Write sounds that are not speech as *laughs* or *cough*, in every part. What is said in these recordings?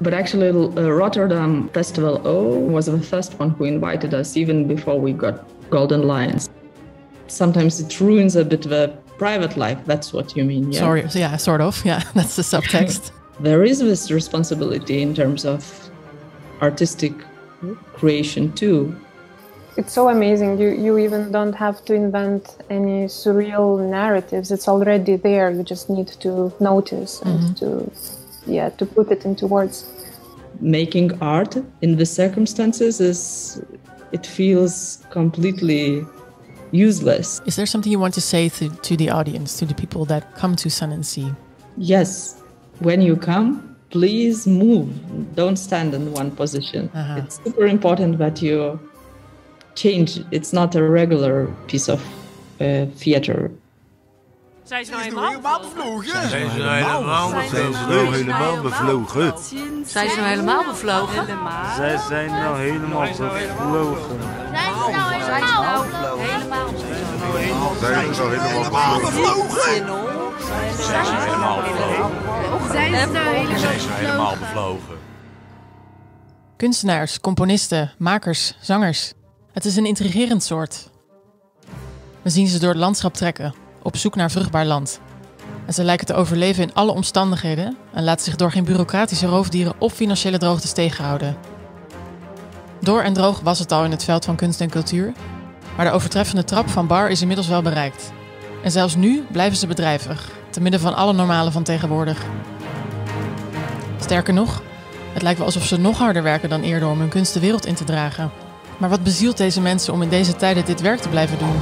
But actually, uh, Rotterdam Festival O was the first one who invited us even before we got Golden Lions. Sometimes it ruins a bit the private life. That's what you mean, yeah? Sorry, yeah, sort of. Yeah, *laughs* that's the subtext. *laughs* there is this responsibility in terms of artistic creation too. It's so amazing. You you even don't have to invent any surreal narratives. It's already there. You just need to notice and mm-hmm. to yeah to put it into words. Making art in the circumstances is it feels completely useless. Is there something you want to say to, to the audience, to the people that come to Sun and Sea? Yes. When you come, please move. Don't stand in one position. Uh-huh. It's super important that you change. It's not a regular piece of uh, theater. Zijn ze nou helemaal bevlogen? Zijn ze nou helemaal bevlogen? Zijn ze nou helemaal bevlogen? Zij zijn nou helemaal bevlogen. Zijn ze nou helemaal bevlogen? Helemaal Zijn ze nou helemaal bevlogen? Zijn ze helemaal bevlogen? Zijn ze helemaal bevlogen? Kunstenaars, componisten, makers, zangers. Het is een intrigerend soort. We zien ze door het landschap trekken, op zoek naar vruchtbaar land. En ze lijken te overleven in alle omstandigheden en laten zich door geen bureaucratische roofdieren of financiële droogtes tegenhouden. Door en droog was het al in het veld van kunst en cultuur, maar de overtreffende trap van bar is inmiddels wel bereikt. En zelfs nu blijven ze bedrijvig, te midden van alle normalen van tegenwoordig. Sterker nog, het lijkt wel alsof ze nog harder werken dan eerder om hun kunst de wereld in te dragen. Maar wat bezielt deze mensen om in deze tijden dit werk te blijven doen?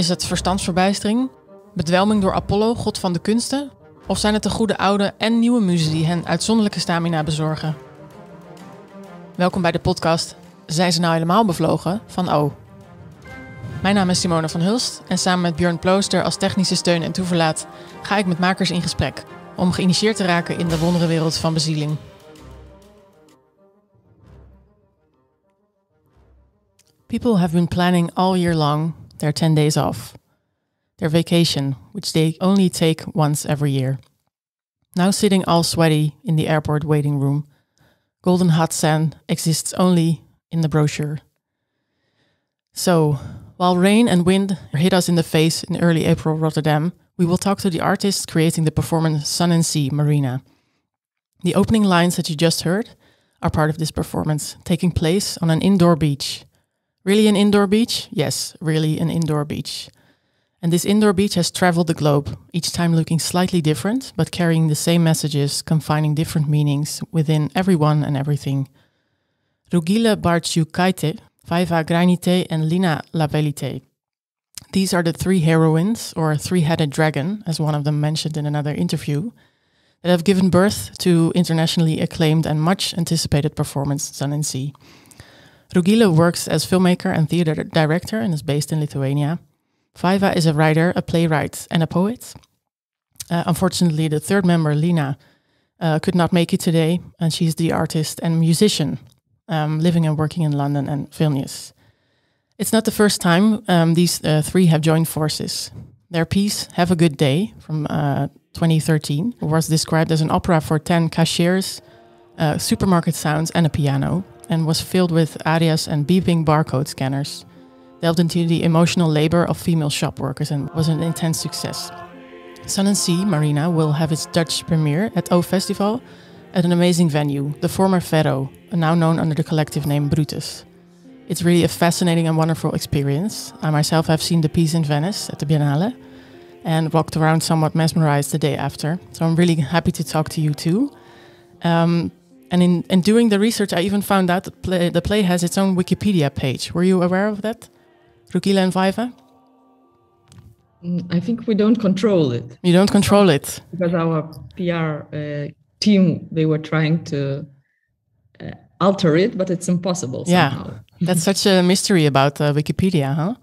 Is het verstandsverbijstering? Bedwelming door Apollo, god van de kunsten? Of zijn het de goede oude en nieuwe muzen die hen uitzonderlijke stamina bezorgen? Welkom bij de podcast Zijn ze nou helemaal bevlogen? van O. Mijn naam is Simone van Hulst en samen met Björn Plooster als technische steun en toeverlaat ga ik met makers in gesprek om geïnitieerd te raken in de wonderenwereld van bezieling. People have been planning all year long their 10 days off, their vacation, which they only take once every year. Now sitting all sweaty in the airport waiting room, golden hot sand exists only in the brochure. So, while rain and wind hit us in the face in early April Rotterdam, we will talk to the artists creating the performance Sun and Sea Marina. The opening lines that you just heard are part of this performance, taking place on an indoor beach. Really an indoor beach? Yes, really an indoor beach. And this indoor beach has traveled the globe, each time looking slightly different, but carrying the same messages, confining different meanings within everyone and everything. Rugile Barzdžiukaitė, Vaiva Grainytė, and Lina Lapelytė. These are the three heroines, or three headed dragon, as one of them mentioned in another interview, that have given birth to internationally acclaimed and much anticipated performance Sun and Sea. Rugile works as filmmaker and theater director and is based in Lithuania. Vaiva is a writer, a playwright, and a poet. Uh, unfortunately, the third member, Lina, uh, could not make it today, and she's the artist and musician um, living and working in London and Vilnius. It's not the first time um, these uh, three have joined forces. Their piece, Have a Good Day, from uh, 2013, was described as an opera for 10 cashiers, uh, supermarket sounds, and a piano and was filled with arias and beeping barcode scanners. Delved into the emotional labor of female shop workers and was an intense success. Sun and Sea Marina will have its Dutch premiere at O Festival at an amazing venue, the former Vero, now known under the collective name Brutus. It's really a fascinating and wonderful experience. I myself have seen the piece in Venice at the Biennale and walked around somewhat mesmerized the day after. So I'm really happy to talk to you too. Um, and in, in doing the research, I even found out that play, the play has its own Wikipedia page. Were you aware of that, Rugile and Vaiva? Mm, I think we don't control it. You don't control it because our PR uh, team they were trying to uh, alter it, but it's impossible. Somehow. Yeah, *laughs* that's such a mystery about uh, Wikipedia, huh?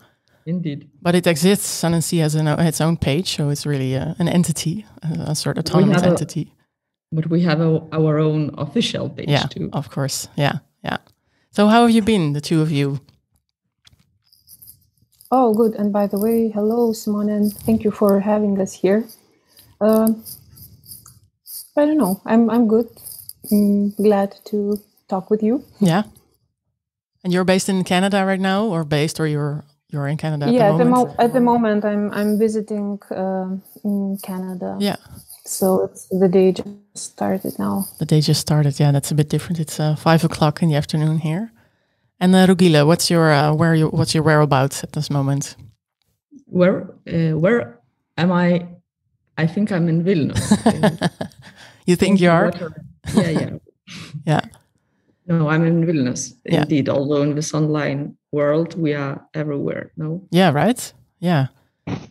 Indeed. But it exists. Sun and Sea has an, its own page, so it's really uh, an entity, a sort of autonomous entity but we have a, our own official page yeah, too. Of course. Yeah. Yeah. So how have you been, the two of you? Oh, good. And by the way, hello, Simone, and thank you for having us here. Uh, I don't know. I'm I'm good. mm, glad to talk with you. Yeah. And you're based in Canada right now, or based, or you're you're in Canada? At yeah, the at the, moment? mo- at the moment, I'm I'm visiting uh, in Canada. Yeah. So it's, the day just started now. The day just started. Yeah, that's a bit different. It's uh, five o'clock in the afternoon here. And uh, Rugile, what's your uh, where you what's your whereabouts at this moment? Where uh, where am I? I think I'm in Vilnius. *laughs* you think you are? Yeah, yeah. *laughs* yeah. No, I'm in Vilnius. Yeah. Indeed, although in this online world, we are everywhere. No. Yeah. Right. Yeah.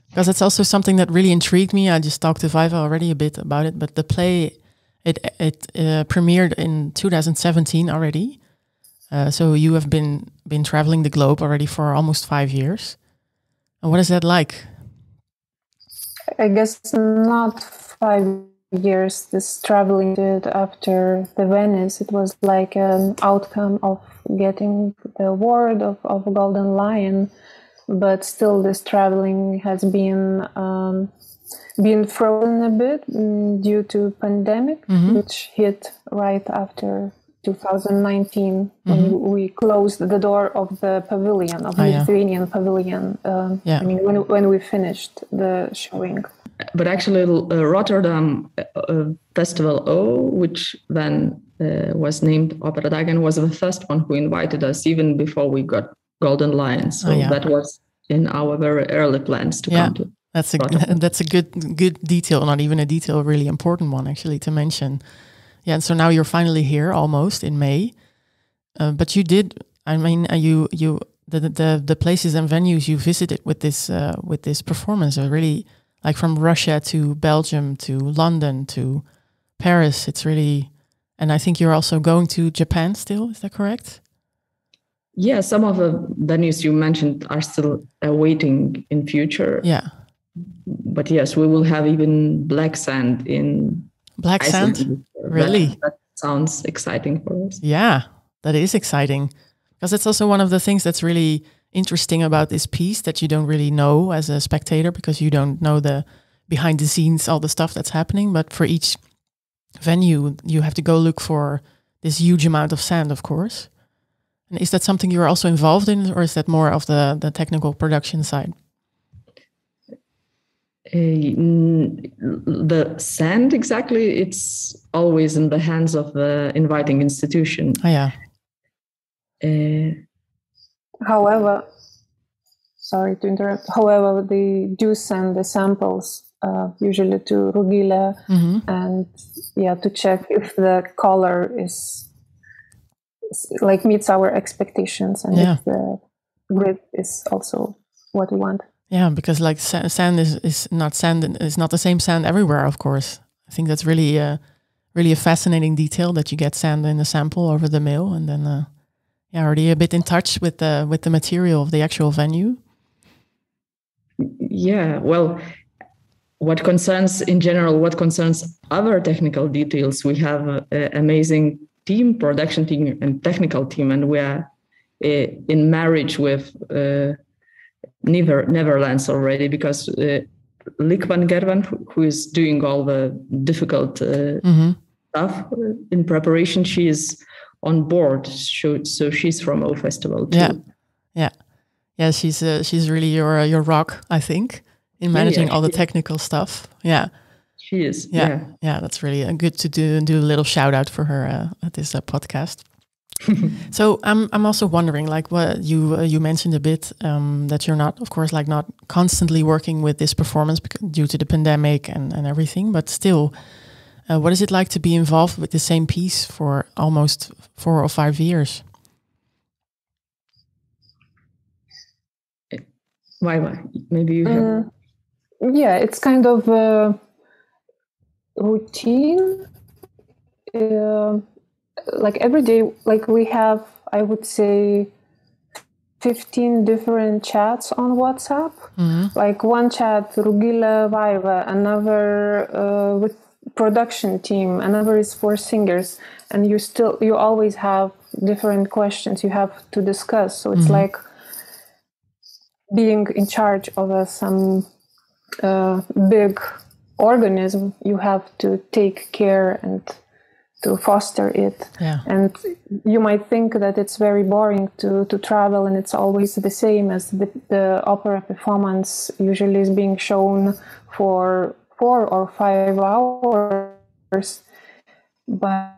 Because it's also something that really intrigued me. I just talked to Vaiva already a bit about it, but the play it it uh, premiered in 2017 already. Uh, so you have been been traveling the globe already for almost five years. And what is that like? I guess not five years. This traveling did after the Venice. It was like an outcome of getting the award of, of Golden Lion, but still this traveling has been um, been frozen a bit mm, due to pandemic, which hit right after 2019 when we closed the door of the pavilion of Oh, the yeah. Lithuanian pavilion. Um, Yeah. I mean, when when we finished the showing. But actually, uh, Rotterdam uh, uh, Festival O, which then uh, was named Operadagen, was the first one who invited us even before we got Golden Lion. So Oh, yeah. that was in our very early plans to Yeah. come to. That's a Rotterdam. *laughs* that's a good good detail, not even a detail, a really important one actually to mention. Yeah, and so now you're finally here almost in May, uh, but you did. I mean, uh, you you the, the the places and venues you visited with this uh, with this performance are really like from Russia to Belgium to London to Paris. It's really, and I think you're also going to Japan still. Is that correct? Yeah, some of the venues you mentioned are still awaiting in future. Yeah, But yes, we will have even Black Sand in Black Sand. Iceland. That- Really? That, sounds exciting for us. Yeah, that is exciting because it's also one of the things that's really interesting about this piece that you don't really know as a spectator because you don't know the behind the scenes all the stuff that's happening but for each venue you have to go look for this huge amount of sand of course and is that something you're also involved in or is that more of the the technical production side? Uh, the sand exactly it's always in the hands of the inviting institution. Oh yeah. Uh, However, sorry to interrupt. However, they do send the samples uh, usually to Rugile hmm and yeah to check if the color is, is like meets our expectations and Yeah. if the grid is also what we want. Yeah, because like sand is, is not sand it's not the same sand everywhere. Of course, I think that's really uh, really a fascinating detail that you get sand in a sample over the mail, and then uh, yeah, already a bit in touch with the with the material of the actual venue. yeah well what concerns in general what concerns other technical details we have an amazing team production team and technical team and we are uh, in marriage with uh, Nether- netherlands already because uh, Lik van Gerwen, who- is doing all the difficult uh, hmm stuff in preparation she is on board. So, so she's from o festival too. Yeah. Yeah, yeah, she's uh, she's really your uh, your rock, I think, in managing yeah, all the technical stuff. Yeah, she is yeah, yeah. yeah. that's really uh, good to do do a little shout out for her uh, at this uh, podcast. *laughs* so I'm I'm also wondering, like what you uh, you mentioned a bit um, that you're not, of course, like not constantly working with this performance due to the pandemic and and everything, but still, uh, what is it like to be involved with the same piece for almost four or five years? why why maybe you have Mm, yeah, it's kind of a routine. Uh, like every day, like we have, I would say, 15 different chats on WhatsApp. Like one chat, Rugile Vaiva, another uh, with production team, another is for singers. And you still, you always have different questions you have to discuss. So it's like being in charge of a, some uh, big organism, you have to take care and to foster it. Yeah. And you might think that it's very boring to, to travel and it's always the same as the, the opera performance usually is being shown for four or five hours. But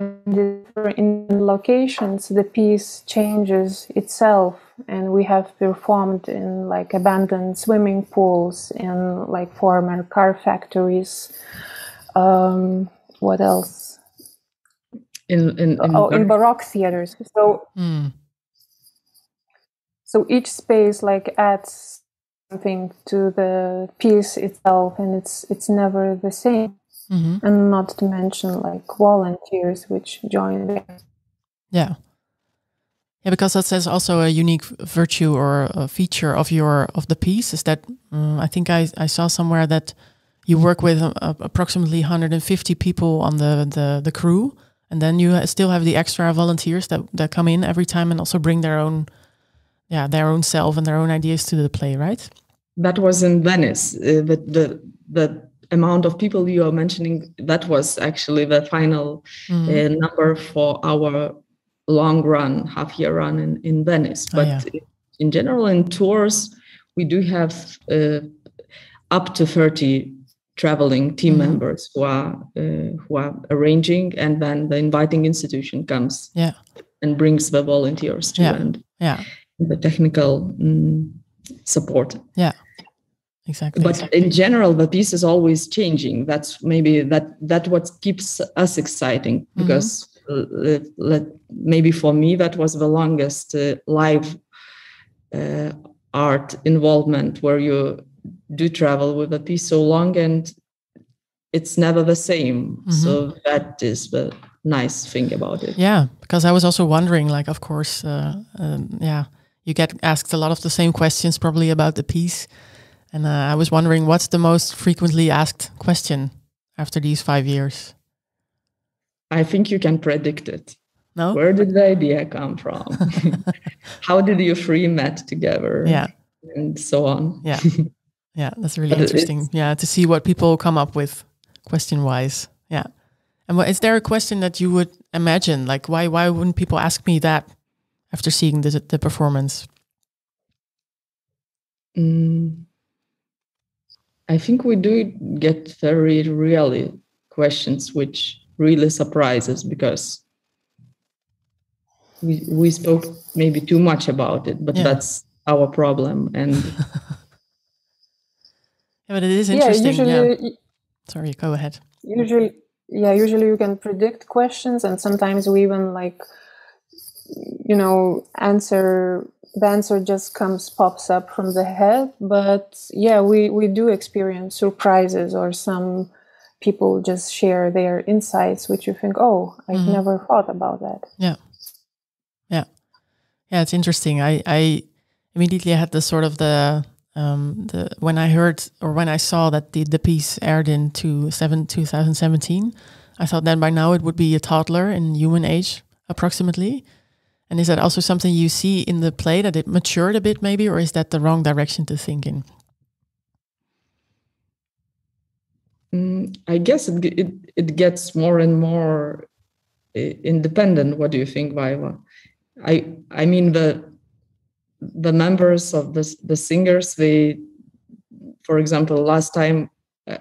in locations, the piece changes itself, and we have performed in like abandoned swimming pools, in like former car factories. Um, what else? In in, in oh, in baroque theaters. So, Mm. so each space like adds something to the piece itself, and it's it's never the same. hmm And not to mention like volunteers which join there. Yeah. Yeah, because that says also a unique virtue or a feature of your of the piece is that um, I think I, I saw somewhere that you work with uh, approximately 150 people on the, the the crew, and then you still have the extra volunteers that that come in every time and also bring their own, yeah, their own self and their own ideas to the play, right? that was in Venice. Uh, the, the the amount of people you are mentioning that was actually the final Mhm. uh, number for our long run, half year run in, in Venice. Oh, But yeah. in general, in tours, we do have uh, up to 30 traveling team Mhm. members who are uh, who are arranging, and then the inviting institution comes Yeah, and brings the volunteers to Yeah. and yeah, the technical mm, support yeah exactly. but in general the piece is always changing that's maybe that that what keeps us exciting because uh, let- let- maybe for me that was the longest uh, live uh, art involvement where you do travel with a piece so long and it's never the same. So that is the nice thing about it. Yeah, because I was also wondering, like, of course, uh, um, yeah, you get asked a lot of the same questions probably about the piece, and uh, I was wondering what's the most frequently asked question after these five years. I think you can predict it. No, where did the idea come from? *laughs* How did you three met together? Yeah, and so on. Yeah, yeah, that's really interesting. Yeah, to see what people come up with question wise. Yeah, and what, is there a question that you would imagine, like, why why wouldn't people ask me that after seeing the the performance? Mm, I think we do get very really questions which really surprises because we we spoke maybe too much about it, but Yeah. that's our problem. And *laughs* Yeah, but it is Yeah, interesting. usually yeah. Sorry, go ahead. usually yeah usually you can predict questions and sometimes we even like you know answer the answer just comes pops up from the head but yeah we we do experience surprises or some people just share their insights which you think oh i've Mhm. never thought about that Yeah. Yeah. Yeah, it's interesting. I, I immediately had the sort of the um the when I heard or when I saw that the, the piece aired in two seven, 2017, I thought that by now it would be a toddler in human age approximately. And is that also something you see in the play that it matured a bit maybe or is that the wrong direction to think in? Mm, I guess it, it it gets more and more uh, independent. What do you think, Vaiva? I I mean the the members of the the singers they for example last time uh,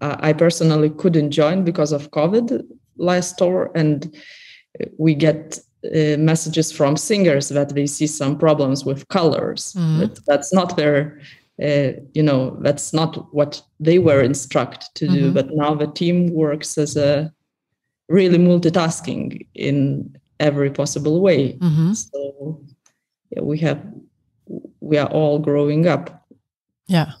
i personally couldn't join because of covid last tour and we get uh, messages from singers that they see some problems with colors. That- that's not their uh, you know that's not what they were instructed to do Mhm. but now the team works as a really multitasking in every possible way hmm so yeah, we have we are all growing up. Yeah.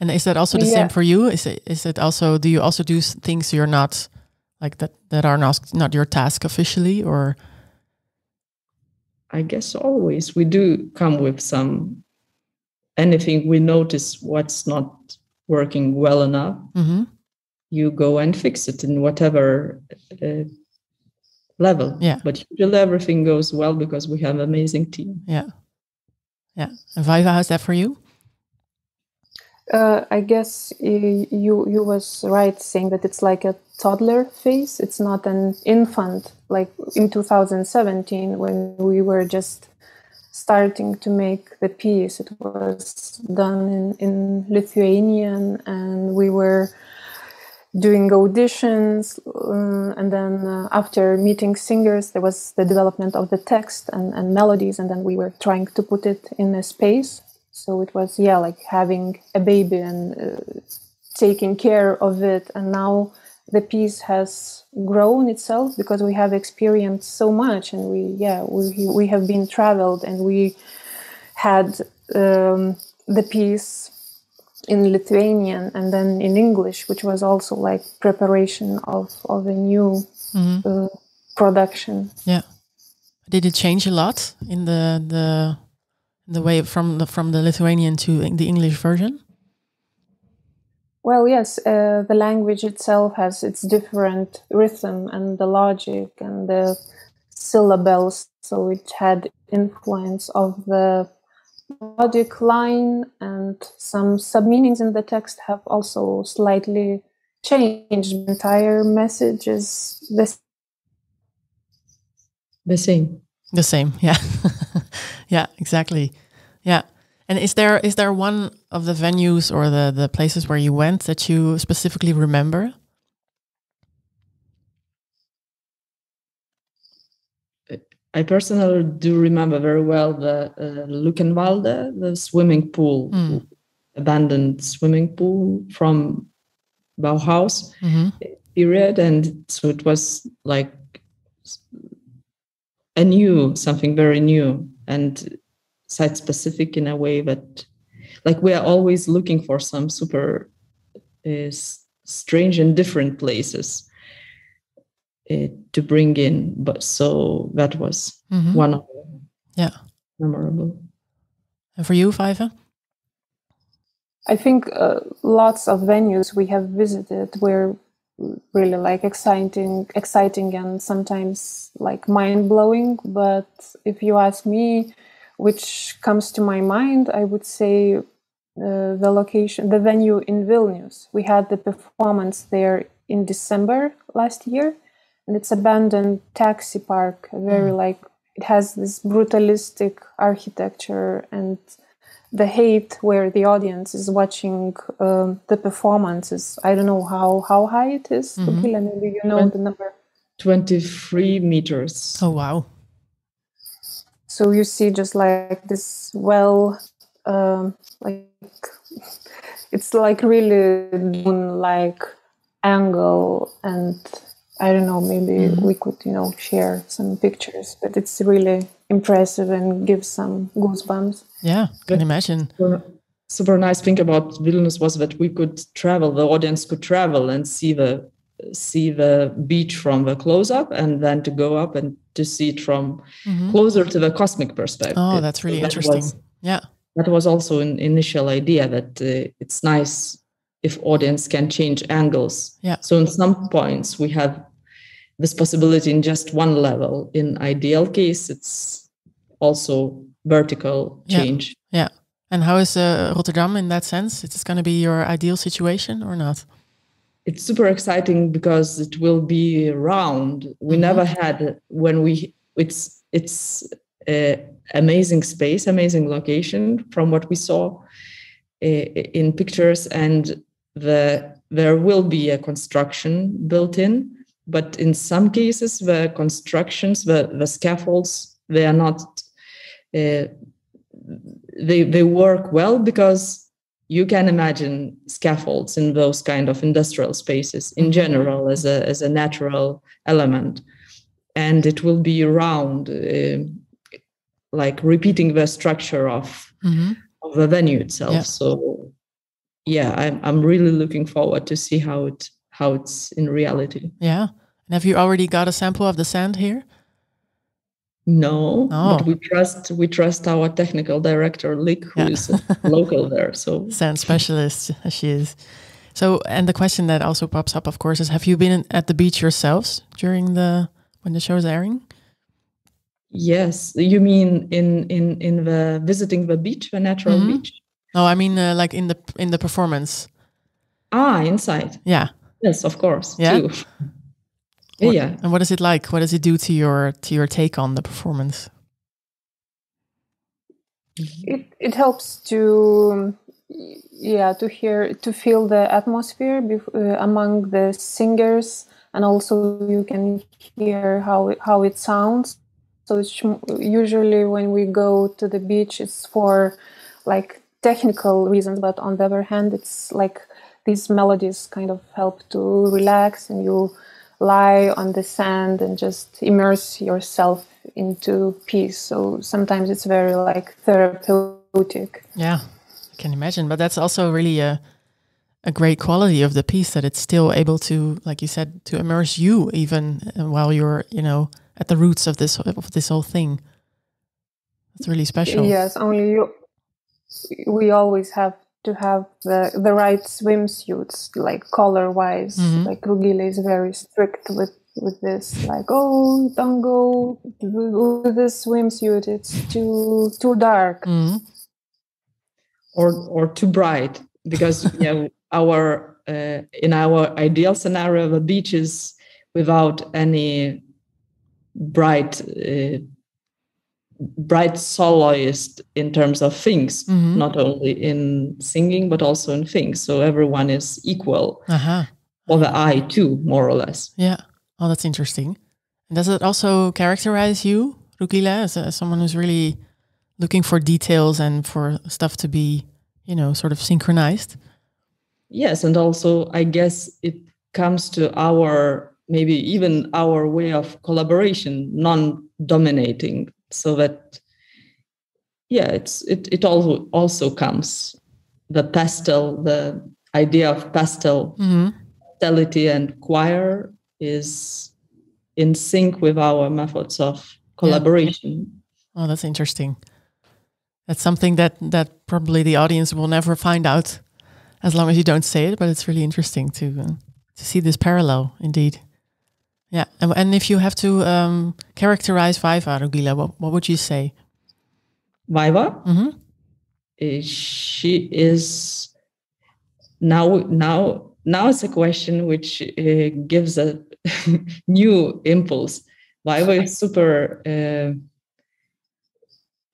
And is that also the Yeah. same for you? Is it is it also do you also do things you're not like that that are not not your task officially or I guess always we do come with some anything we notice what's not working well enough. Mhm. You go and fix it in whatever uh, level. Yeah. But usually everything goes well because we have an amazing team. Yeah. Yeah. And Vaiva, how's that for you? Uh, I guess you you was right saying that it's like a toddler phase. It's not an infant like in 2017 when we were just starting to make the piece. It was done in, in Lithuanian and we were doing auditions uh, and then uh, after meeting singers there was the development of the text and, and melodies and then we were trying to put it in a space so it was yeah like having a baby and uh, taking care of it and now the piece has grown itself because we have experienced so much and we yeah we, we have been traveled and we had um, the piece in Lithuanian and then in English, which was also like preparation of, of a new mm-hmm. uh, production. Yeah. Did it change a lot in the the the way from the from the Lithuanian to the English version? Well, yes, uh, the language itself has its different rhythm and the logic and the syllables, so it had influence of the logic line and some submeanings in the text have also slightly changed. The entire message is the, the same. The same, yeah, *laughs* yeah, exactly, yeah. And is there is there one of the venues or the the places where you went that you specifically remember? I personally do remember very well the uh, Luckenwalde, the swimming pool, mm. abandoned swimming pool from Bauhaus mm-hmm. period, and so it was like a new something very new and site specific in a way that like we are always looking for some super uh, strange and different places uh, to bring in but so that was mm-hmm. one of them yeah memorable and for you Vaiva? i think uh, lots of venues we have visited were really like exciting exciting and sometimes like mind-blowing but if you ask me which comes to my mind, I would say uh, the location, the venue in Vilnius. We had the performance there in December last year, and it's abandoned taxi park. Very mm. like it has this brutalistic architecture and the height where the audience is watching um, the performances. I don't know how how high it is. Mm-hmm. maybe you know the number. Twenty three meters. Oh wow! So you see just like this well um, like it's like really like angle and i don't know maybe mm-hmm. we could you know share some pictures but it's really impressive and gives some goosebumps yeah can imagine super nice thing about vilnius was that we could travel the audience could travel and see the see the beach from the close up and then to go up and to see it from mm-hmm. closer to the cosmic perspective. Oh, that's really that interesting. Was, yeah. That was also an initial idea that uh, it's nice if audience can change angles. Yeah. So in some points we have this possibility in just one level. In ideal case, it's also vertical change. Yeah. yeah. And how is uh, Rotterdam in that sense? Is this going to be your ideal situation or not? It's super exciting because it will be round. We mm-hmm. never had when we it's it's amazing space, amazing location from what we saw uh, in pictures, and the there will be a construction built in, but in some cases the constructions, the the scaffolds, they are not. Uh, they they work well because you can imagine scaffolds in those kind of industrial spaces in mm-hmm. general as a as a natural element and it will be around uh, like repeating the structure of mm-hmm. of the venue itself yeah. so yeah I'm, I'm really looking forward to see how it how it's in reality yeah and have you already got a sample of the sand here no, oh. but we trust we trust our technical director Lick, who yeah. is local there. So *laughs* sound specialist she is. So, and the question that also pops up, of course, is: Have you been at the beach yourselves during the when the show is airing? Yes, you mean in in in the visiting the beach, the natural mm -hmm. beach? No, I mean uh, like in the in the performance. Ah, inside. Yeah. Yes, of course. Yeah? Too. What- yeah. And what is it like? What does it do to your to your take on the performance? it it helps to yeah to hear to feel the atmosphere uh, among the singers and also you can hear how it, how it sounds so it's usually when we go to the beach it's for like technical reasons but on the other hand it's like these melodies kind of help to relax and you lie on the sand and just immerse yourself into peace so sometimes it's very like therapeutic Yeah, I can imagine. But that's also really a a great quality of the piece that it's still able to, like you said, to immerse you even uh, while you're, you know, at the roots of this of this whole thing. It's really special. yes only you we always have to have the the right swimsuits like color wise Mhm. like Rugile is very strict with with this. Like oh don't go with this swimsuit. It's too too dark. Mhm. or or too bright. Because yeah *laughs* our uh, in our ideal scenario the beach is without any bright uh, bright soloist in terms of things Mhm. not only in singing but also in things so everyone is equal Uh-huh. for the eye too more or less Yeah. Oh, that's interesting. And does it also characterize you, Rugile, as, as someone who's really looking for details and for stuff to be, you know, sort of synchronized? Yes, and also I guess it comes to our maybe even our way of collaboration, non-dominating, so that yeah, it's it it also also comes the pastel, the idea of pastel Mm-hmm. pastelity and choir is in sync with our methods of collaboration. Oh, that's interesting. That's something that that probably the audience will never find out as long as you don't say it. But it's really interesting to uh, to see this parallel, indeed. Yeah, and, and if you have to um, characterize Vaiva Rugile, what, what would you say? Vaiva, Mm-hmm. uh, she is now now now it's a question which uh, gives a *laughs* new impulse Vaiva is super uh,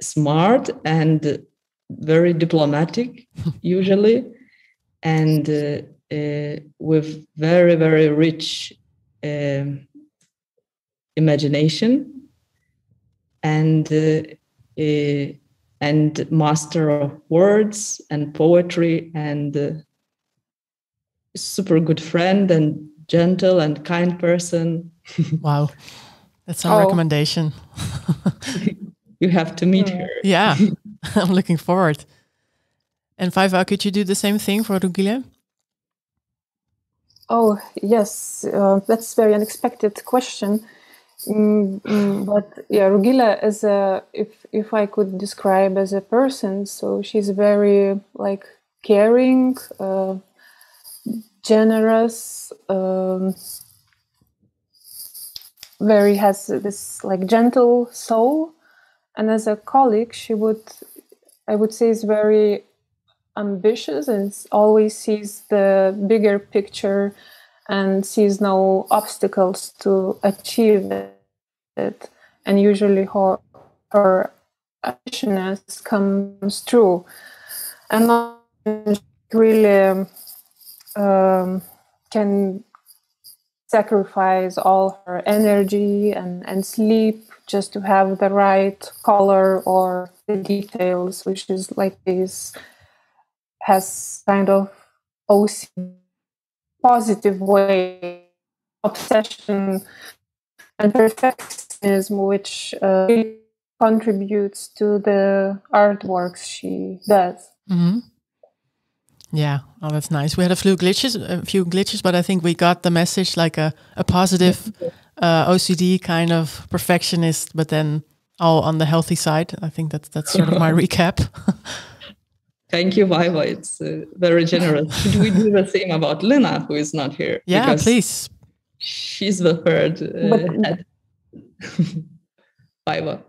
smart and very diplomatic *laughs* usually and uh, uh, with very very rich um imagination and uh, uh, and master of words and poetry and uh, super good friend and gentle and kind person *laughs* Wow, that's some Oh. recommendation. *laughs* you have to meet her Yeah, *laughs* I'm looking forward. And Vaiva, could you do the same thing for Rugile? Oh yes, uh, that's very unexpected question. Mm, mm, but yeah, Rugile is a if if I could describe as a person, so she's very like caring, uh, generous, um, very has this like gentle soul, and as a colleague, she would I would say is very ambitious and always sees the bigger picture and sees no obstacles to achieve it. And usually her, her ambitiousness comes true. And really um, can sacrifice all her energy and, and sleep just to have the right color or the details, which is like this has kind of OCD positive way obsession and perfectionism which uh, contributes to the artworks she does Mm-hmm. Yeah, oh, that's nice. We had a few glitches, a few glitches, but I think we got the message like a, a positive uh, OCD kind of perfectionist, but then all on the healthy side. I think that's that's sort of my *laughs* recap. *laughs* thank you Vaiva. it's uh, very generous *laughs* should we do the same about lina who is not here Yeah, Because please. she's the third uh, But- head *laughs* Vaiva.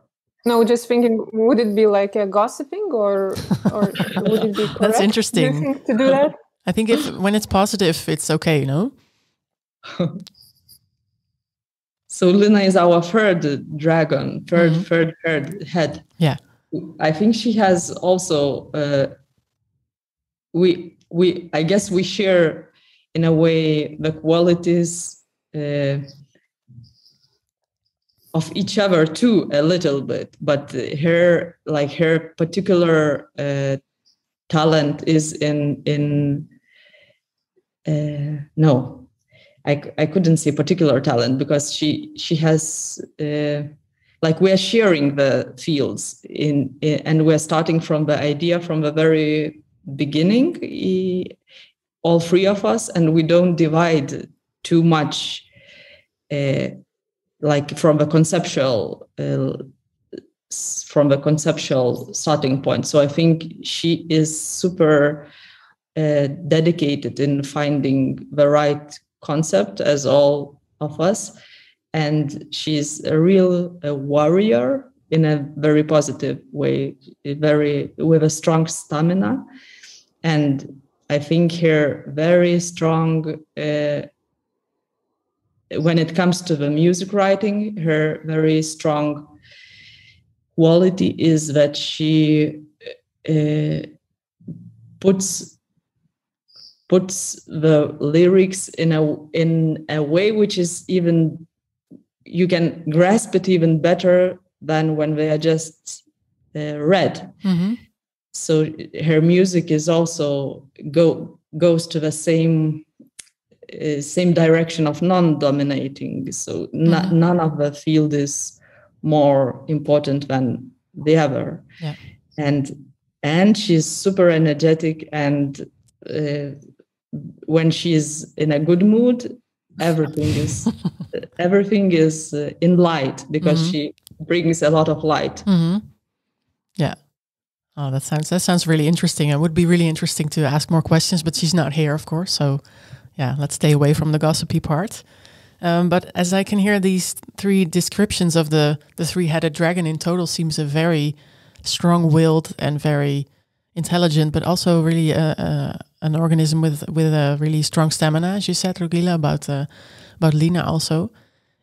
no just thinking would it be like a gossiping or or *laughs* would it be correct, do you interesting. think, to do that I think if when it's positive, it's okay, you know. so Lina is our third dragon, 3rd Mhm. third, third head. Yeah. I think she has also uh, we we I guess we share in a way the qualities uh, of each other too a little bit, but her like her particular uh, talent is in in uh, no I couldn't say particular talent because she she has uh, like we're sharing the fields in, in and we're starting from the idea from the very beginning all three of us and we don't divide too much uh, like from the conceptual uh, from the conceptual starting point. So i think she is super uh, dedicated in finding the right concept as all of us and she's a real a warrior in a very positive way very with a strong stamina and i think her very strong uh, when it comes to the music writing her very strong quality is that she uh, puts puts the lyrics in a in a way which is even you can grasp it even better than when they are just uh, read. Hmm so her music is also go goes to the same uh, same direction of non-dominating so no- Mhm. none of the field is more important than the other Yeah. and and she's super energetic and uh, when she's in a good mood everything is *laughs* everything is uh, in light because Mhm. she brings a lot of light hmm Yeah. Oh, that sounds that sounds really interesting. It would be really interesting to ask more questions, but she's not here, of course. So, yeah, let's stay away from the gossipy part. Um, but as I can hear, these three descriptions of the the three-headed dragon in total seems a very strong-willed and very intelligent, but also really uh, uh, an organism with with a really strong stamina, as you said, Rugile, about uh, about Lina also.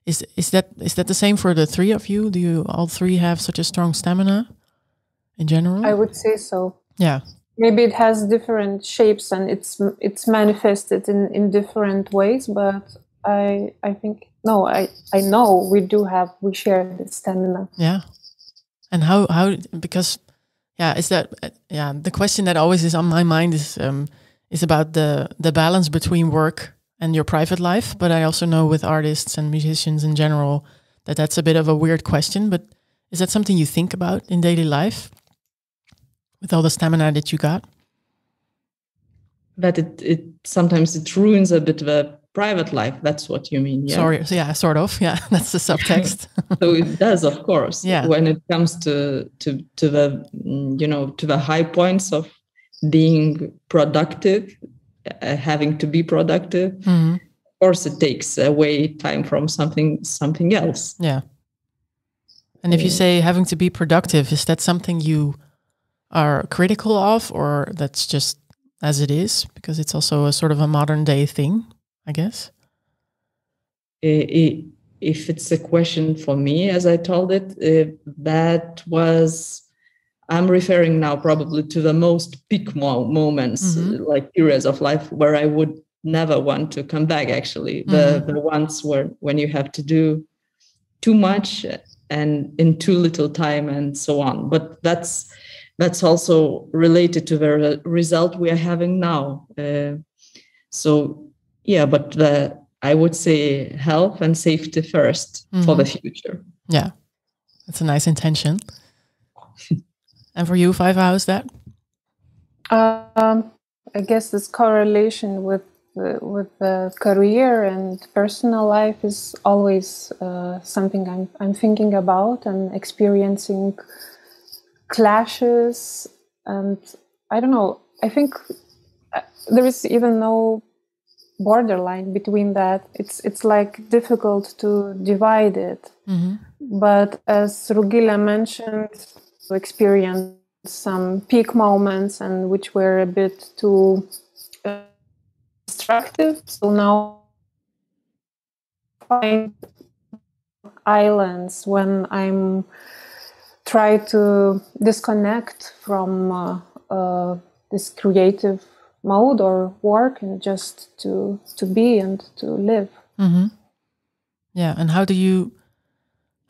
Is is that is that the same for the three of you? Do you all three have such a strong stamina in general? I would say so. yeah. Maybe it has different shapes and it's it's manifested in, in different ways, but I I think no, I I know we do have we share the stamina. Yeah. And how how because yeah, is that yeah, the question that always is on my mind is um is about the the balance between work and your private life, but I also know with artists and musicians in general that that's a bit of a weird question, but is that something you think about in daily life with all the stamina that you got? that it, it sometimes it ruins a bit the private life that's what you mean yeah Sorry, yeah, sort of. Yeah, *laughs* that's the subtext. *laughs* so it does of course Yeah. when it comes to to to the you know to the high points of being productive uh, having to be productive Mhm. of course it takes away time from something something else Yeah. And if you say having to be productive, is that something you are critical of, or that's just as it is? Because it's also a sort of a modern day thing, I guess. If it's a question for me as i told it uh, that was i'm referring now probably to the most peak mo- moments Mhm. uh, like periods of life where i would never want to come back actually the Mhm. the ones where when you have to do too much and in too little time and so on but that's that's also related to the result we are having now uh, so yeah but the i would say health and safety 1st for the future Yeah, that's a nice intention. *laughs* and for you, Vaiva, how's that? Um, I guess this correlation with the, with the career and personal life is always uh, something I'm I'm thinking about and experiencing clashes and I don't know. I think uh, there is even no borderline between that. It's it's like difficult to divide it. hmm But as Rugile mentioned, to experience some peak moments and which were a bit too uh, destructive. So now find islands when I'm try to disconnect from uh, uh, this creative mode or work and just to to be and to live. Mm-hmm. Yeah, and how do you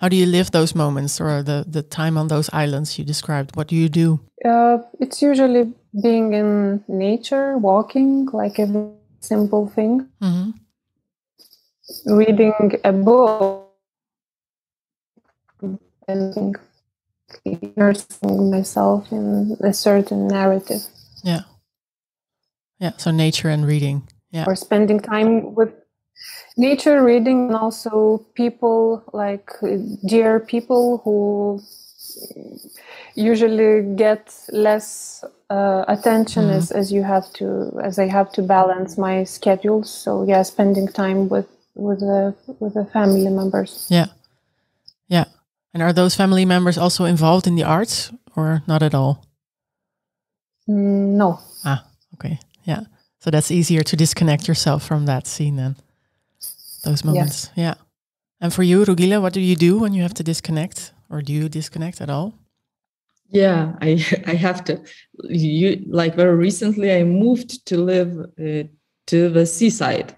how do you live those moments or the the time on those islands you described? What do you do? Uh, it's usually being in nature, walking, like a simple thing. Mm-hmm. Reading a book and immersing myself in a certain narrative. Yeah. Yeah. So nature and reading. Yeah. Or spending time with nature, reading, and also people like dear people who usually get less uh, attention Mhm. as, as you have to as I have to balance my schedules. So yeah, spending time with with the with the family members. Yeah. Yeah. And are those family members also involved in the arts or not at all? Mm, no, Ah, okay. Yeah. So that's easier to disconnect yourself from that scene then. Those moments. Yeah. And for you, Rugile, what do you do when you have to disconnect? Or do you disconnect at all? Yeah, I *laughs* I have to. You like very recently, I moved to live uh, to the seaside,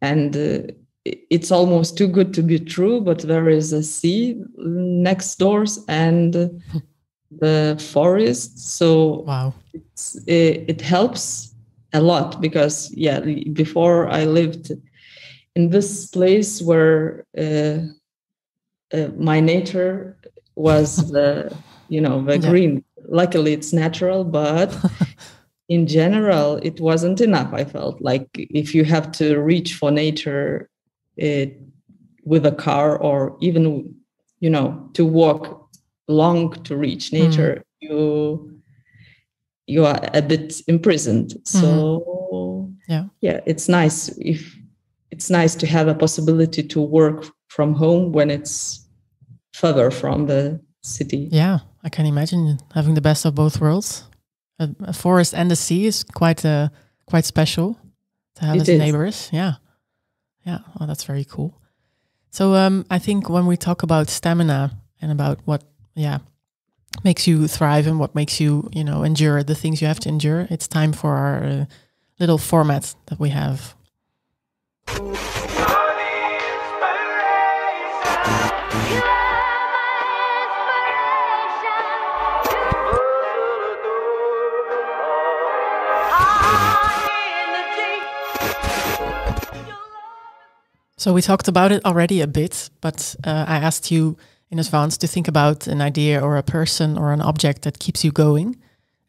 and uh, i- it's almost too good to be true. But there is a sea next doors and *laughs* the forest, so Wow. it's, it, it helps a lot because yeah, before I lived in this place where uh, uh, my nature was *laughs* the you know the Yeah. green luckily it's natural but *laughs* in general it wasn't enough i felt like if you have to reach for nature it, with a car or even you know to walk long to reach nature you you are a bit imprisoned so Yeah. yeah it's nice if it's nice to have a possibility to work from home when it's further from the city Yeah, I can imagine having the best of both worlds. A, a forest and the sea is quite uh, quite special to have It as is. neighbors. Yeah, yeah. Well, that's very cool. So um, I think when we talk about stamina and about what, yeah, makes you thrive and what makes you, you know, endure the things you have to endure, it's time for our uh, little format that we have. So we talked about it already a bit, but uh, I asked you in advance to think about an idea or a person or an object that keeps you going,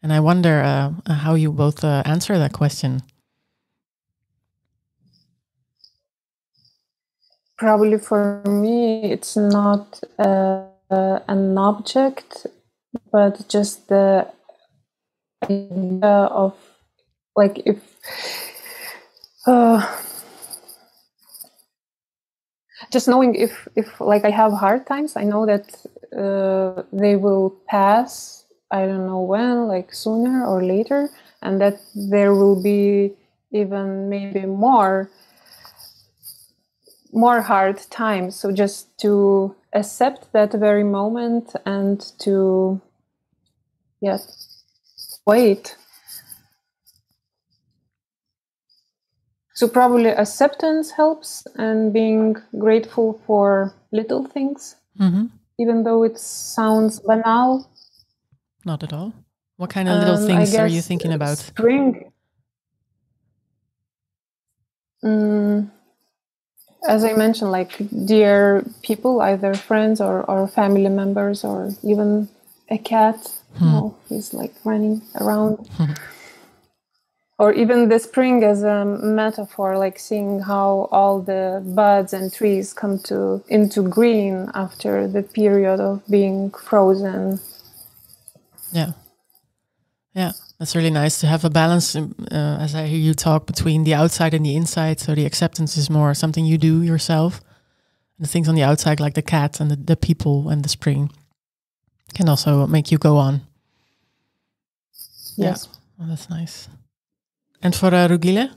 and I wonder uh, uh, how you both uh, answer that question. probably for me it's not uh, uh, an object, but just the idea of like if just knowing if if like I have hard times, I know that uh, they will pass. I don't know when, like sooner or later, and that there will be even maybe more more hard times. So just to accept that very moment and to yes wait. So probably acceptance helps and being grateful for little things, hmm even though it sounds banal. Not at all. What kind of little Um, things are you thinking uh, about? Spring. Mm, as I mentioned, like dear people, either friends or, or family members, or even a cat. Oh, he's like running around. *laughs* or even the spring as a metaphor, like seeing how all the buds and trees come to into green after the period of being frozen. Yeah. Yeah. That's really nice to have a balance, um, uh, as I hear you talk, between the outside and the inside. So the acceptance is more something you do yourself. And the things on the outside, like the cat and the, the people and the spring, can also make you go on. Yes. Yeah. Oh, that's nice. And for uh, Rugile?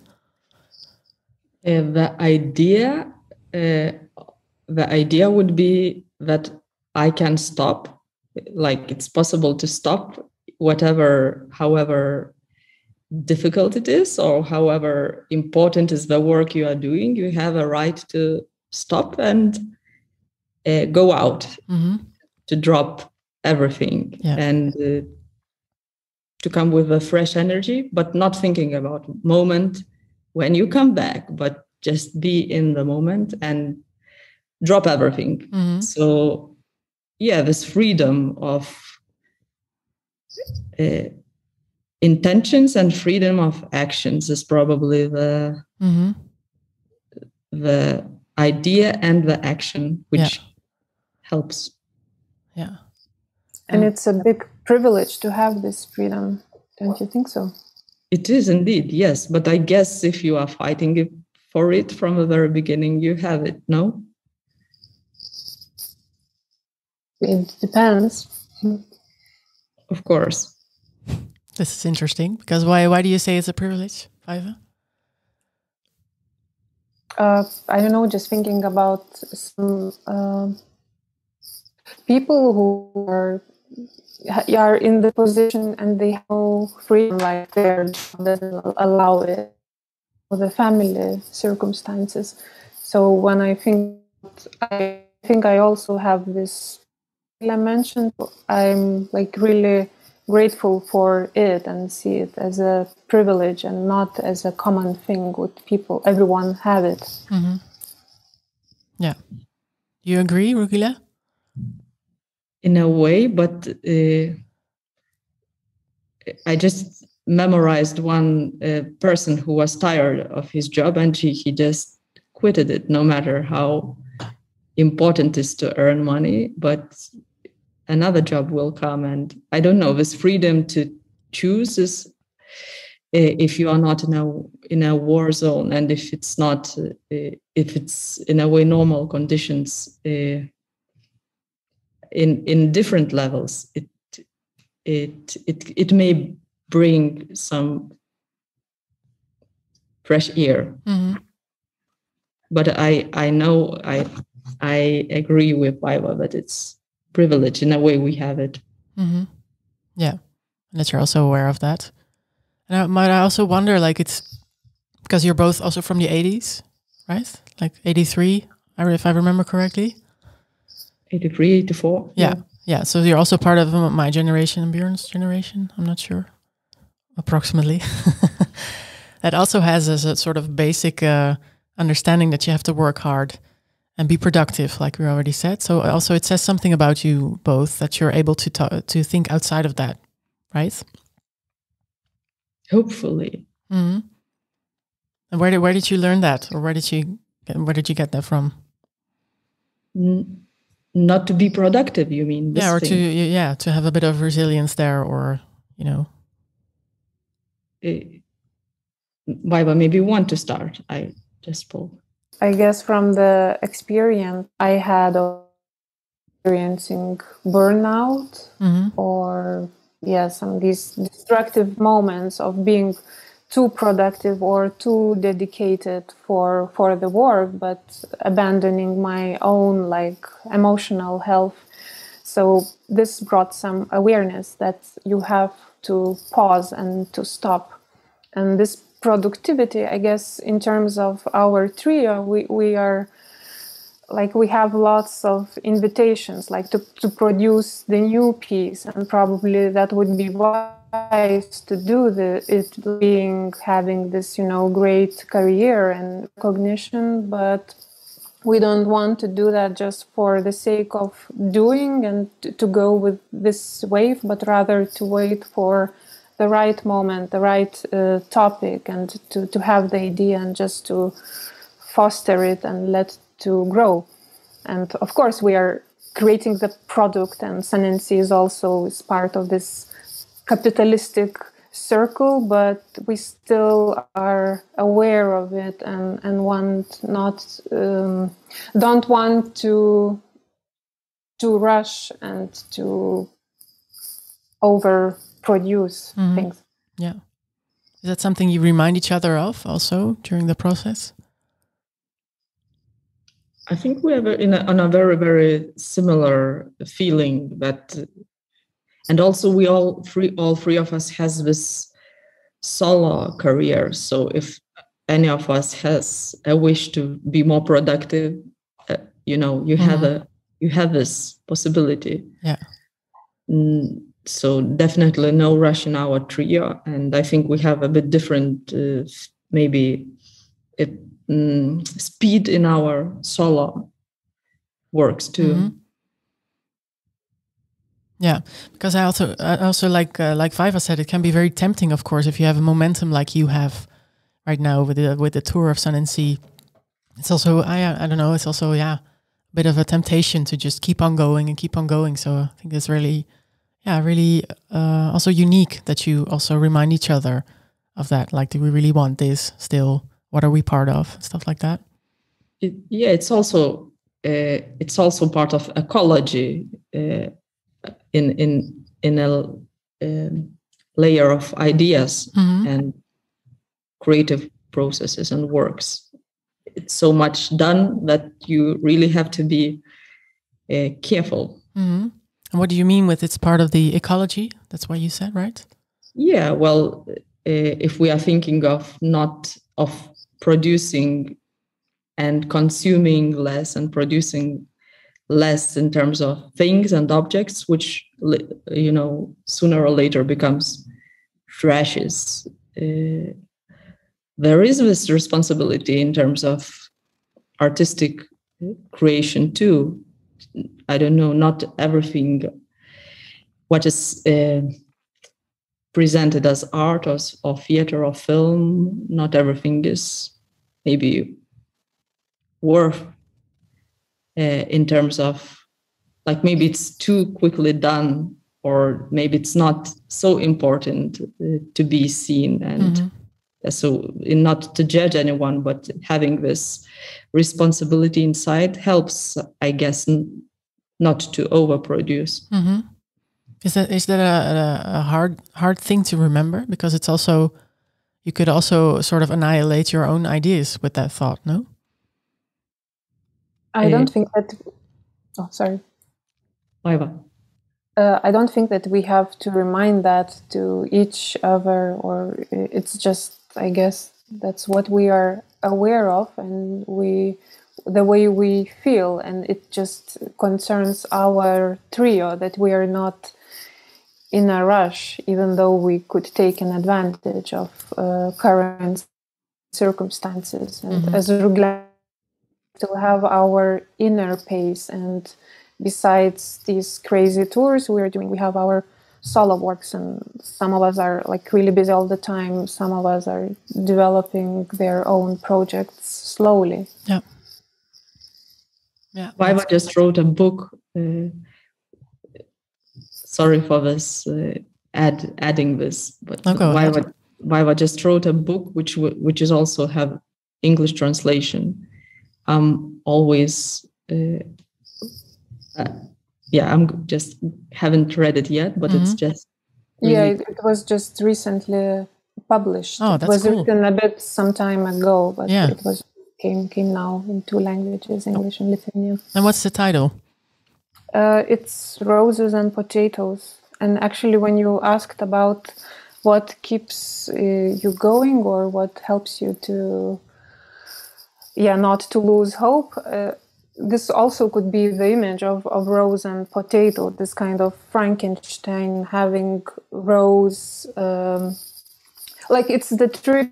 Uh, the idea uh, the idea would be that I can stop, like it's possible to stop whatever, however difficult it is, or however important is the work you are doing. You have a right to stop and uh, go out, Mm-hmm. to drop everything, Yeah. and uh, to come with a fresh energy, but not thinking about moment when you come back, but just be in the moment and drop everything. Mm-hmm. So, yeah, this freedom of uh, intentions and freedom of actions is probably the Mm-hmm. the idea and the action which helps. Yeah. And it's a big privilege to have this freedom, don't you think so? It is indeed, yes. But I guess if you are fighting for it from the very beginning, you have it, no? It depends. Of course. This is interesting because why why do you say it's a privilege, Vaiva? Uh, I don't know, just thinking about some uh, people who are are in the position and they have freedom, like their job doesn't allow it, or the family circumstances. So when I think, I think I also have this. I mentioned I'm like really grateful for it and see it as a privilege and not as a common thing with people. Everyone have it. Mm-hmm. Yeah. You agree, Rugile? In a way, but uh, I just memorized one uh, person who was tired of his job and he, he just quitted it, no matter how important it is to earn money. But another job will come, and I don't know. This freedom to choose is uh, if you are not in a in a war zone, and if it's not uh, if it's in a way normal conditions. Uh, in in different levels it it it it may bring some fresh air Mm-hmm. but i i know i i agree with Vaiva that it's privilege in a way we have it Mm-hmm. Yeah, and that you're also aware of that. And I, might I also wonder, like, it's because you're both also from the '80s, right? Like '83, if I remember correctly. 83 84 Yeah, yeah. So you're also part of my generation and Björn's generation. I'm not sure, approximately. *laughs* that also has as a sort of basic uh, understanding that you have to work hard and be productive, like we already said. So also it says something about you both that you're able to to think outside of that, right? hopefully hmm And where did where did you learn that, or where did you get, where did you get that from? N- not to be productive you mean this yeah, or to thing. y- yeah to have a bit of resilience there, or you know. Uh, Vaiva, maybe want to start i just spoke I guess from the experience I had of experiencing burnout hmm or yeah, some these destructive moments of being too productive or too dedicated for for the work, but abandoning my own like emotional health. So this brought some awareness that you have to pause and to stop. And this productivity, I guess, in terms of our trio, we, we are like we have lots of invitations like to, to produce the new piece and probably that would be to do the it being having this you know great career and recognition but we don't want to do that just for the sake of doing and to, to go with this wave but rather to wait for the right moment the right uh, topic and to, to have the idea and just to foster it and let to grow. And of course, we are creating the product, and Sun and Sea is also is part of this capitalistic circle, but we still are aware of it and, and want not um, don't want to to rush and to overproduce Mhm. things. Yeah. Is that something you remind each other of also during the process? I think we have in a, on a very very similar feeling that, and also we all three all three of us has this solo career. So if any of us has a wish to be more productive, uh, you know, you mm-hmm. have a you have this possibility. Yeah. Mm, so definitely no rush in our trio, and I think we have a bit different, uh, maybe, it, mm, speed in our solo works too. Mm-hmm. Yeah, because I also I also like uh, like Vaiva said, it can be very tempting, of course, if you have a momentum like you have right now with the with the tour of Sun and Sea. It's also I I don't know. It's also yeah, a bit of a temptation to just keep on going and keep on going. So I think it's really yeah really uh, also unique that you also remind each other of that. Like, do we really want this still? What are we part of? Stuff like that. It, yeah, it's also uh, it's also part of ecology uh, in in in a um, layer of ideas mm-hmm. and creative processes and works. It's so much done that you really have to be uh, careful. Mm-hmm. And what do you mean with it's part of the ecology? That's what you said, right? Yeah. Well, uh, if we are thinking of not of producing and consuming less and producing less in terms of things and objects, which you know sooner or later becomes trashes. Uh, there is this responsibility in terms of artistic creation too. I don't know, not everything what is uh, presented as art or, or theater or film, not everything is maybe worth uh, in terms of like maybe it's too quickly done or maybe it's not so important uh, to be seen. And mm-hmm. so not to judge anyone but having this responsibility inside helps i guess n- not to overproduce. Mm-hmm. is that is that a, a, hard hard thing to remember? Because it's also you could also sort of annihilate your own ideas with that thought no i don't think that oh sorry Eva. Uh, I don't think that we have to remind that to each other, or it's just I guess that's what we are aware of, and we the way we feel, and it just concerns our trio that we are not in a rush, even though we could take an advantage of uh, current circumstances. And mm-hmm. as Rugile, to have our inner pace, and besides these crazy tours we are doing, we have our solo works. And some of us are like really busy all the time. Some of us are developing their own projects slowly. Yeah. Yeah. Vaiva just wrote a book uh, sorry for this uh, add adding this but oh, Vaiva, Vaiva just wrote a book which which is also have english translation i'm always uh, uh yeah i'm just haven't read it yet but mm-hmm. it's just really yeah it, it, was just recently published oh, that's it was cool. written a bit some time ago but yeah. it was came came now in two languages english and lithuanian and what's the title uh, it's roses and potatoes and actually when you asked about what keeps uh, you going or what helps you to yeah not to lose hope uh, this also could be the image of, of rose and potato, this kind of Frankenstein having rose. Um, like it's the trick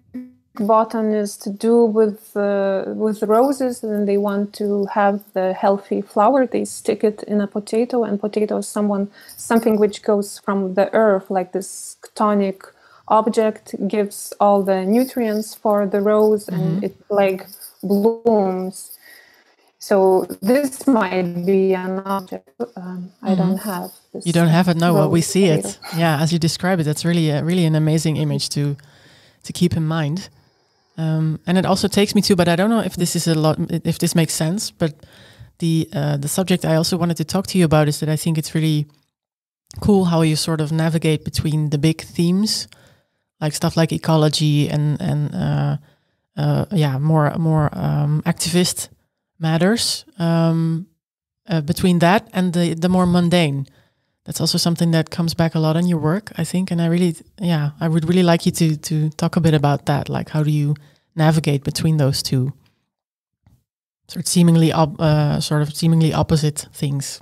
botanists to do with uh, with roses, and they want to have the healthy flower. They stick it in a potato, and potato is someone something which goes from the earth, like this tonic object, gives all the nutrients for the rose, mm-hmm. and it like blooms so this might be an object um, I mm-hmm. don't have. You don't have it, no. Well, we see it. Yeah, as you describe it, that's really, a, really an amazing image to to keep in mind. Um, and it also takes me to, but I don't know if this is a lot, if this makes sense. But the uh, the subject I also wanted to talk to you about is that I think it's really cool how you sort of navigate between the big themes, like stuff like ecology and and uh, uh, yeah, more more um, activist matters um, uh, between that and the the more mundane. That's also something that comes back a lot in your work, I think. And I really, yeah, I would really like you to to talk a bit about that. Like, how do you navigate between those two sort of seemingly uh, sort of seemingly opposite things?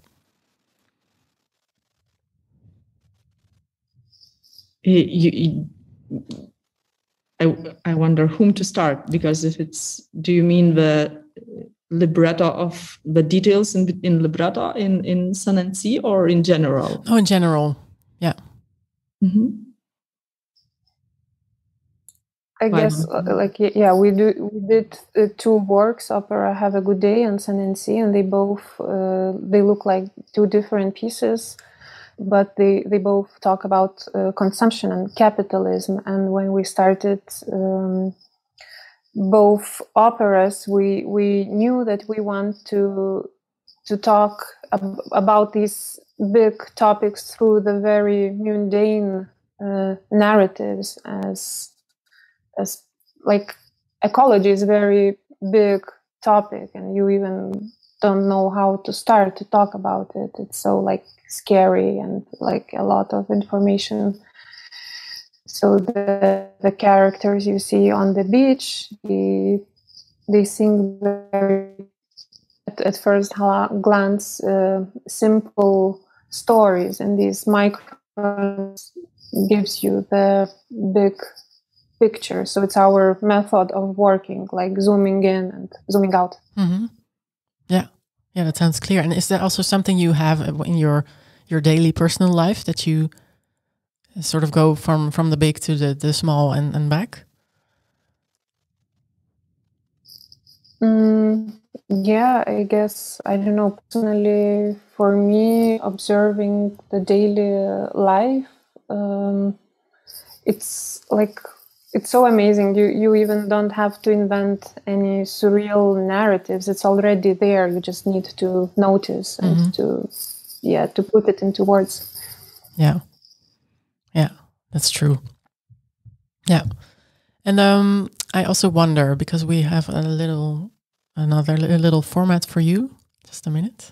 You, you, I, I wonder whom to start because if it's do you mean the libretto of the details in in libretto in in Sun and Sea or in general? Oh, in general, yeah. Mm-hmm. I guess, uh, like yeah, we do we did uh, two works, opera "Have a Good Day" and "Sun and Sea," and they both uh, they look like two different pieces but they, they both talk about uh, consumption and capitalism. And when we started um, both operas, we we knew that we want to to talk ab- about these big topics through the very mundane uh, narratives, as as like ecology is a very big topic, and you even don't know how to start to talk about it. It's so like scary and like a lot of information. So the the characters you see on the beach, they they sing very at, at first glance uh, simple stories, and these microphones gives you the big picture. So it's our method of working, like zooming in and zooming out. Mm-hmm. Yeah, that sounds clear. And is that also something you have in your your daily personal life that you sort of go from from the big to the the small and and back? Mm, yeah, I guess I don't know. Personally, for me, observing the daily life, um, it's like it's so amazing. You you even don't have to invent any surreal narratives. It's already there. You just need to notice and mm-hmm. to yeah to put it into words yeah yeah that's true yeah and um i also wonder because we have a little another little format for you just a minute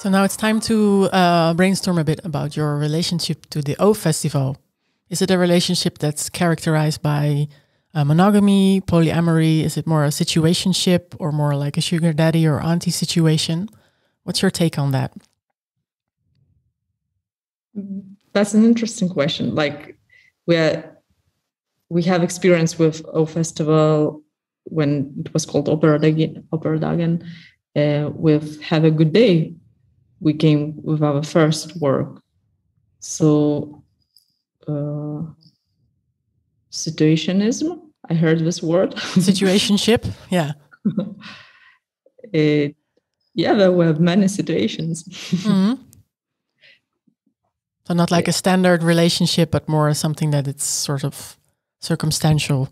So now it's time to uh, brainstorm a bit about your relationship to the O Festival. Is it a relationship that's characterized by uh, monogamy, polyamory? Is it more a situationship or more like a sugar daddy or auntie situation? What's your take on that? That's an interesting question. Like we we have experience with O Festival when it was called Operadagen, Opera Dagen uh, with Have a Good Day we came with our first work. So, uh, situationism, I heard this word. *laughs* Situationship, yeah. it, yeah, there were many situations. *laughs* mm-hmm. So, not like a standard relationship, but more something that it's sort of circumstantial.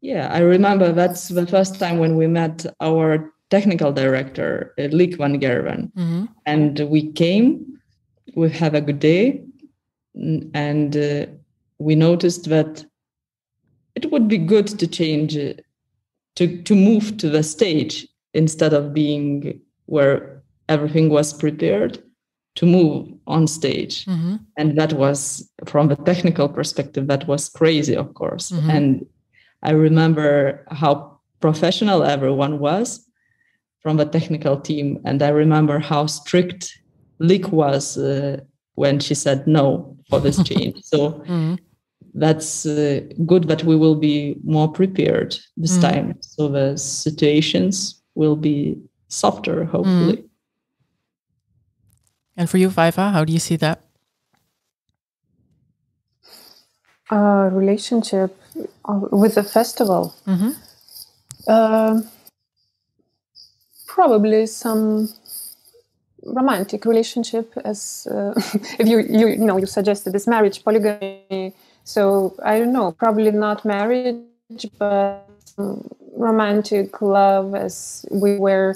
Yeah, I remember that's the first time when we met our technical director, uh, Lick van Gerwen. Mm-hmm. And we came, we have a good day, and uh, we noticed that it would be good to change, uh, to, to move to the stage instead of being where everything was prepared to move on stage. Mm-hmm. And that was, from the technical perspective, that was crazy, of course. Mm-hmm. And I remember how professional everyone was from the technical team. And I remember how strict Lick was uh, when she said no for this *laughs* change. so mm-hmm. that's uh, good that we will be more prepared this mm-hmm. time. So the situations will be softer, hopefully. Mm-hmm. And for you, Vaiva, how do you see that? Uh, relationship uh, with the festival. Mm-hmm. Uh, probably some romantic relationship as uh, *laughs* if you, you you know you suggested this marriage polygamy. So i don't know probably not marriage but romantic love as we were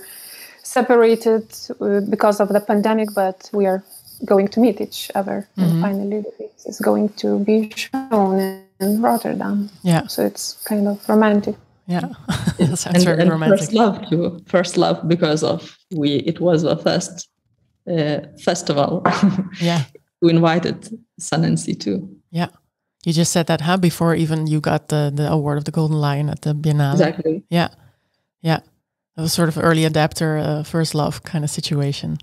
separated uh, because of the pandemic but we are going to meet each other. Mm-hmm. and finally the piece is going to be shown in rotterdam. Yeah. So it's kind of romantic yeah *laughs* sounds and, very and romantic first love too first love because of we it was a first uh, festival. *laughs* yeah. who invited Sun and Sea too. Yeah. You just said that, huh? Before even you got the, the award of the Golden Lion at the Biennale. Exactly. Yeah. Yeah. It was sort of early adapter, uh, first love kind of situation.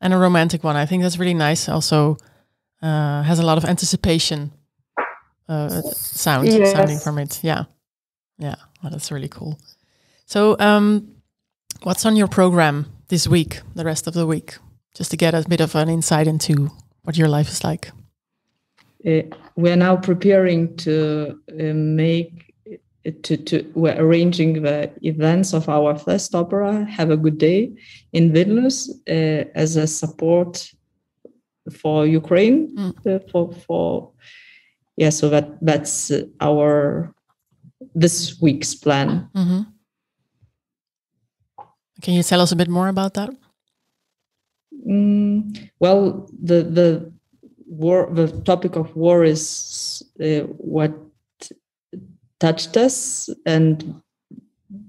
And a romantic one. I think that's really nice. Also uh, has a lot of anticipation uh, sound yes. sounding from it. Yeah. Yeah. Well, that's really cool. So, um, what's on your program this week, the rest of the week? just to get a bit of an insight into what your life is like. Uh, we're now preparing to uh, make uh, to, to we're arranging the events of our first opera have a good day in vilnius uh, as a support for ukraine mm. Uh, for for yeah so that that's our this week's plan mm-hmm. can you tell us a bit more about that Mm, well, the the war, the topic of war is uh, what touched us and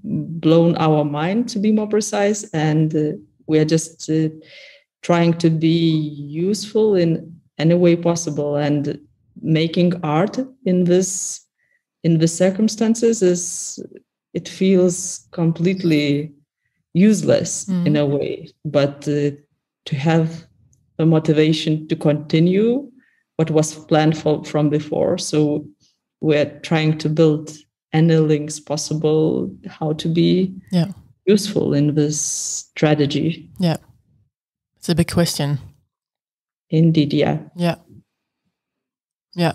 blown our mind, to be more precise, and uh, we are just uh, trying to be useful in any way possible and making art in this in the circumstances is it feels completely useless mm. in a way but uh, to have a motivation to continue what was planned for, from before. So we're trying to build any links possible, how to be yeah. useful in this strategy. Yeah. It's a big question. Indeed, yeah. Yeah. Yeah.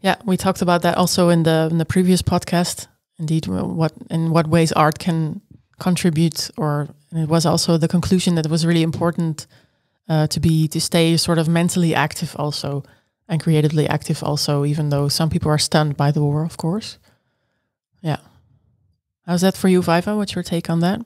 Yeah, we talked about that also in the in the previous podcast. Indeed, what in what ways art can contribute or it was also the conclusion that it was really important uh, to be to stay sort of mentally active also and creatively active also even though some people are stunned by the war of course. Yeah. How's that for you Vaiva what's your take on that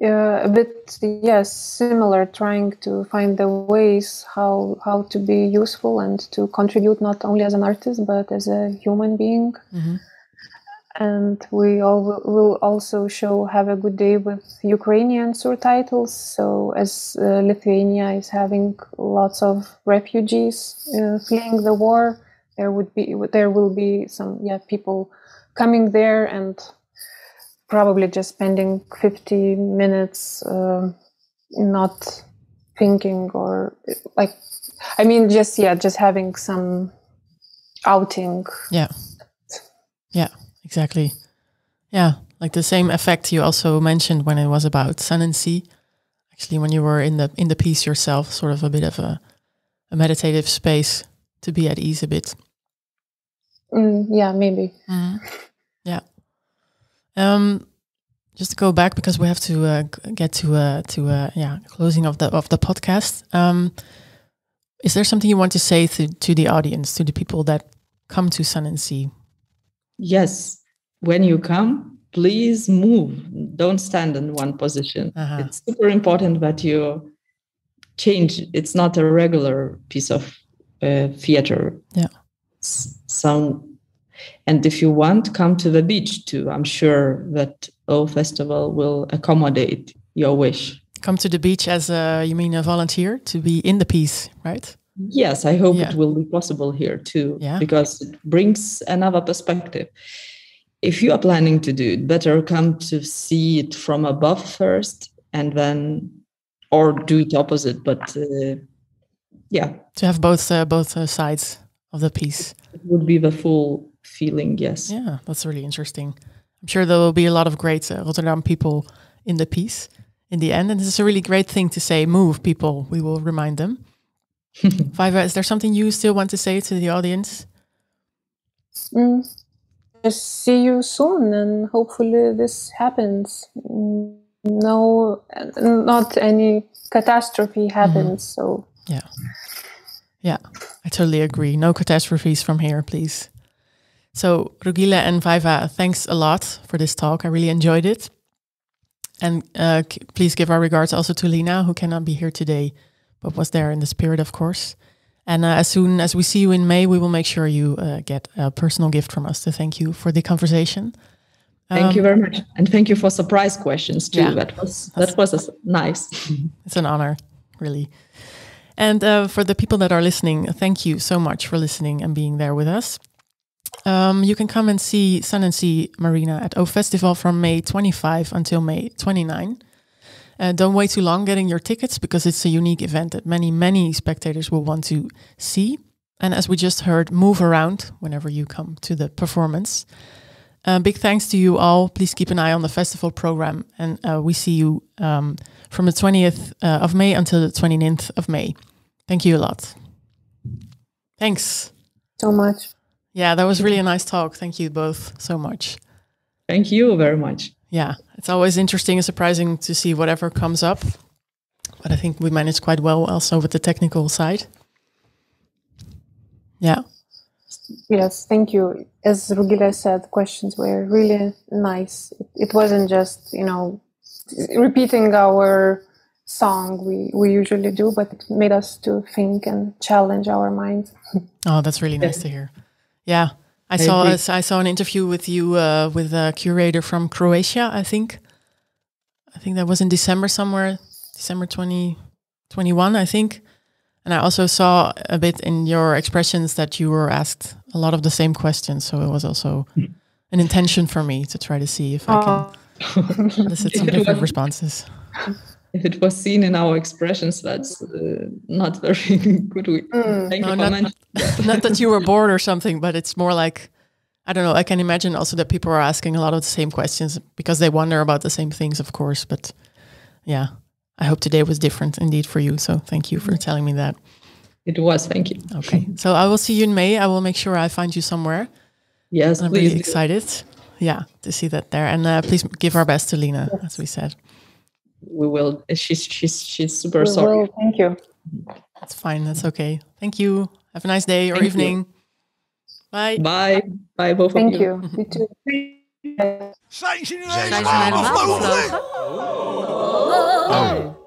yeah a bit yes similar trying to find the ways how how to be useful and to contribute not only as an artist but as a human being mm-hmm and we all will also show have a good day with Ukrainian subtitles. So as uh, Lithuania is having lots of refugees uh, fleeing the war, there would be there will be some yeah people coming there and probably just spending 50 minutes uh, not thinking or like I mean just yeah just having some outing. Yeah. Yeah exactly. Yeah, like the same effect you also mentioned when it was about sun and sea. Actually, when you were in the in the piece yourself, sort of a bit of a, a meditative space to be at ease a bit. Mm, yeah, maybe. Mm. Yeah. Um, just to go back because we have to uh, get to uh, to uh, yeah closing of the of the podcast. Um, is there something you want to say to to the audience, to the people that come to Sun and Sea? Yes, when you come, please move. Don't stand in one position. Uh-huh. It's super important that you change. It's not a regular piece of uh, theater. Yeah. Some, and if you want, come to the beach too. I'm sure that O Festival will accommodate your wish. Come to the beach as a, you mean a volunteer to be in the piece, right? Yes, I hope yeah. it will be possible here too, yeah. because it brings another perspective if you are planning to do it, better come to see it from above first and then, or do it opposite. But uh, yeah, to have both uh, both uh, sides of the piece it would be the full feeling. Yes. Yeah, that's really interesting. I'm sure there will be a lot of great uh, Rotterdam people in the piece in the end, and this is a really great thing to say. Move, people. We will remind them. *laughs* Vaiva, is there something you still want to say to the audience? Mm see you soon and hopefully this happens. Mm, no, not any catastrophe happens. Mm-hmm. So yeah, yeah, I totally agree. No catastrophes from here, please. So Rugile and Vaiva, thanks a lot for this talk. I really enjoyed it. And uh, please give our regards also to Lina, who cannot be here today, but was there in the spirit, of course. And uh, as soon as we see you in May, we will make sure you uh, get a personal gift from us to thank you for the conversation. Thank um, you very much, and thank you for surprise questions too. Yeah, that was that was nice. *laughs* it's an honor, really. And uh, for the people that are listening, thank you so much for listening and being there with us. Um, you can come and see Sun and Sea Marina at O Festival from May 25 until May 29. Uh, don't wait too long getting your tickets because it's a unique event that many, many spectators will want to see. And as we just heard, move around whenever you come to the performance. Uh, big thanks to you all. Please keep an eye on the festival program, and uh, we see you um, from the 20th uh, of May until the 29th of May. Thank you a lot. Thanks. So much. Yeah, that was really a nice talk. Thank you both so much. Thank you very much. Yeah, it's always interesting and surprising to see whatever comes up. But I think we managed quite well also with the technical side. Yeah. Yes, thank you. As Rugile said, questions were really nice. It, it wasn't just, you know, repeating our song we, we usually do, but it made us to think and challenge our minds. Oh, that's really nice to hear. Yeah. I, I saw a, I saw an interview with you uh, with a curator from Croatia, I think. I think that was in December somewhere, December 2021, I think. And I also saw a bit in your expressions that you were asked a lot of the same questions. So it was also an intention for me to try to see if I can elicit some different *laughs* responses. If *laughs* it was seen in our expressions, that's uh, not very *laughs* good. Mm. Thank no, you not, not that you were *laughs* bored or something, but it's more like I don't know. I can imagine also that people are asking a lot of the same questions because they wonder about the same things, of course. But yeah, I hope today was different indeed for you. So thank you for telling me that. It was. Thank you. Okay. So I will see you in May. I will make sure I find you somewhere. Yes, I'm really excited. Yeah, to see that there. And uh, please give our best to Lina, yes. as we said. We will. She's she's she's super we sorry. Will. Thank you. That's fine. That's okay. Thank you. Have a nice day or Thank evening. You. Bye. Bye. Bye, both Thank of you. You too. Zijn ze nu helemaal afgelopen? Oh.